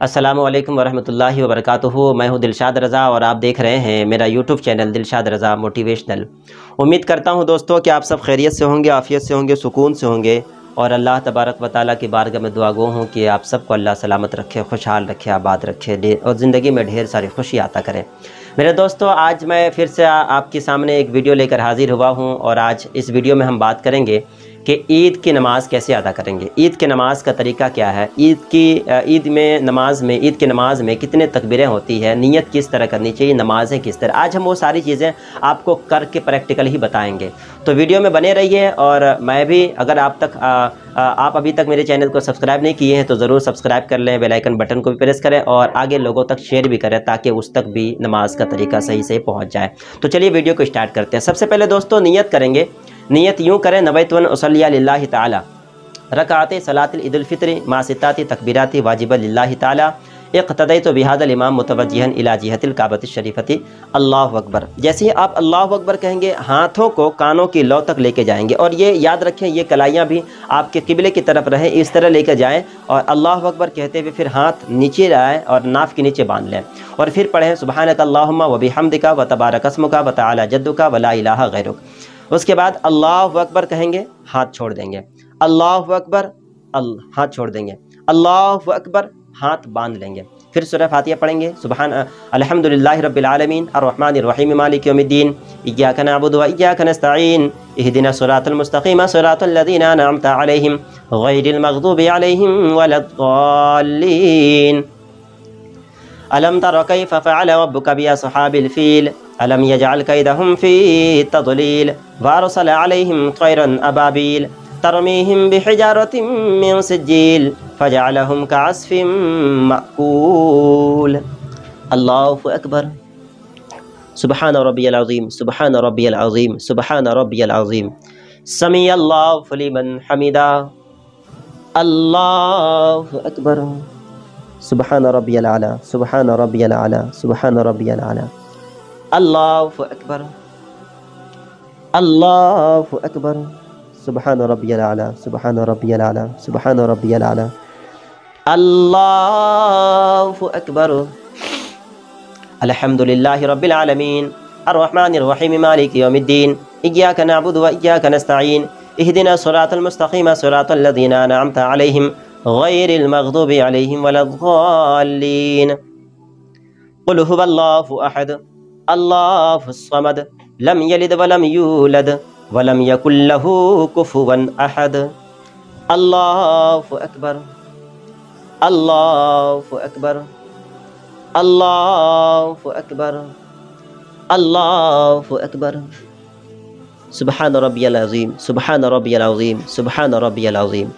السلام علیکم ورحمۃ اللہ وبرکاتہ۔ میں ہوں دلشاد رضا اور آپ دیکھ رہے ہیں میرا YouTube channel Dilshad Raza motivational. امید کرتا ہوں دوستوں کہ آپ سب خیریت سے ہوں گے، عافیت سے ہوں گے، سکون سے ہوں گے۔ اور اللہ تبارک و تعالیٰ کی بارگاہ میں دعا گو ہوں کہ آپ سب کو اللہ سلامت رکھے، خوشحال رکھے، آباد رکھے اور زندگی میں ڈھیر ساری خوشی عطا کرے۔ میرے دوستو، آج میں پھر سے آپ کے سامنے ایک ویڈیو لے کر حاضر ہوا ہوں اور آج اس ویڈیو میں ہم بات کریں گے کہ عید کی نماز کیسے ادا کریں گے؟ عید کی نماز کا طریقہ کیا ہے؟ عید کی عید میں نماز میں، عید کی نماز میں کتنے تکبیریں ہوتی ہے نیت کس طرح کرنی چاہیے؟ نمازیں کس طرح؟ آج ہم وہ ساری چیزیں آپ کو کر کے پریکٹیکل ہی بتائیں گے۔ تو ویڈیو میں بنے رہیے اور میں بھی اگر آپ تک آپ ابھی تک میرے چینل کو سبسکرائب نہیں کیے ہیں تو ضرور سبسکرائب کر لیں، بیل آئیکن بٹن کو بھی پریس کریں اور آگے لوگوں تک شیئر بھی کریں تاکہ اس تک بھی نماز کا طریقہ صحیح سے پہنچ جائے۔ تو چلیے ویڈیو کو اسٹارٹ کرتے ہیں۔ سب سے پہلے دوستو، نیت کریں گے۔ نیت یوں کریں نویتون اصلی اللہ تعالی۔ رکعت صلاۃ العید الفطر ماسطاتی تکبیراتی واجب اللہ تعالی۔ اقتدیت بحاد الامام متوجہ الى جہت القابت الشریفتی اللہ اکبر۔ جیسے ہی آپ اللہ اکبر کہیں گے، ہاتھوں کو کانوں کی لو تک لے کے جائیں گے۔ اور یہ یاد رکھیں، یہ کلائیاں بھی آپ کے قبلے کی طرف رہیں، اس طرح لے کے جائیں۔ اور اللہ اکبر کہتے ہوئے پھر ہاتھ نیچے لائیں اور ناف کے نیچے باندھ لیں۔ اور پھر پڑھیں، سبحانک اللہم و بحمدک و تبارک اسمک و تعالی جدک و لا الہ غیرک۔ اس کے بعد اللہ اکبر کہیں گے، ہاتھ چھوڑ دیں گے۔ اللہ اکبر ہاتھ چھوڑ دیں گے۔ اللہ اکبر، ہاتھ باندھ لیں گے۔ پھر سورہ فاتحہ پڑھیں گے۔ سبحان، الحمدللہ رب العالمین، الرحمن الرحیم، مالک یوم الدین، ایاک نعبد و ایاک نستعین، اہدنا صراط المستقیم، صراط الذین انعمت علیہم، غیر المغضوب علیہم ولا الضالین۔ ألم تر كيف فعل ربك بأصحاب الفيل؟ ألم يجعل كيدهم في تضليل وأرسل عليهم طيرا أبابيل ترميهم بحجارة من سجيل فجعلهم كعصف مأكول. الله أكبر. سبحان ربي العظيم سبحان ربي العظيم سبحان ربي العظيم. سمي الله لمن حمدا الله أكبر. سبحان ربي الأعلى سبحان ربي الأعلى سبحان ربي الأعلى. الله أكبر. الله أكبر. سبحان ربي الأعلى سبحان ربي الأعلى سبحان ربي الأعلى. الله أكبر. الحمد لله رب العالمين. الرحمن الرحيم مالك يوم الدين. إياك نعبد وإياك نستعين. اهدنا صراط المستقيم صراط الذين أنعمت عليهم. غير المغضوب عليهم ولا الضالين. قل هو الله أحد الله الصمد لم يلد ولم يولد ولم يكن له كفوا أحد. الله أكبر الله أكبر الله أكبر الله أكبر. سبحان ربي العظيم سبحان ربي العظيم سبحان ربي العظيم.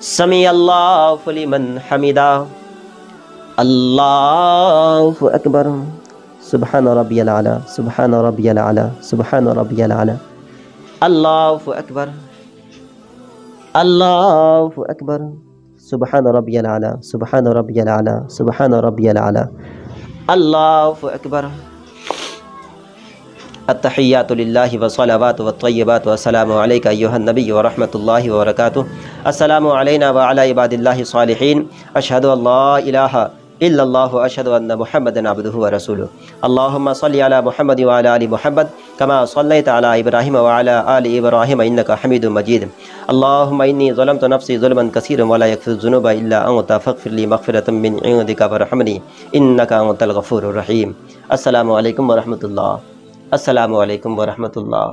سمي الله لمن حمده. الله أكبر. سبحان ربي الأعلى. سبحان ربي الأعلى. سبحان ربي الأعلى. الله أكبر. الله أكبر. سبحان ربي الأعلى. سبحان ربي الأعلى. سبحان ربي الأعلى. الله أكبر. التحیات للہ وصلوات والطیبات والسلام علیکہ ایوہ النبی ورحمت اللہ وبرکاتہ السلام علینا وعلی عباد اللہ صالحین اشہد اللہ الہ الا اللہ اشہد ان محمد عبدہ ورسولہ اللہم صلی علی محمد وعلی آل محمد کما صلیت علی ابراہیم وعلی آل ابراہیم انکا حمید مجید اللہم انی ظلمت نفسی ظلما کثیر ولا یکفر الذنوب الا انت فاغفر لی مغفرتا من عندک فرحمنی انکا انت الغفور الرحیم السلام علیکم ورحمت اللہ السلام علیکم ورحمت اللہ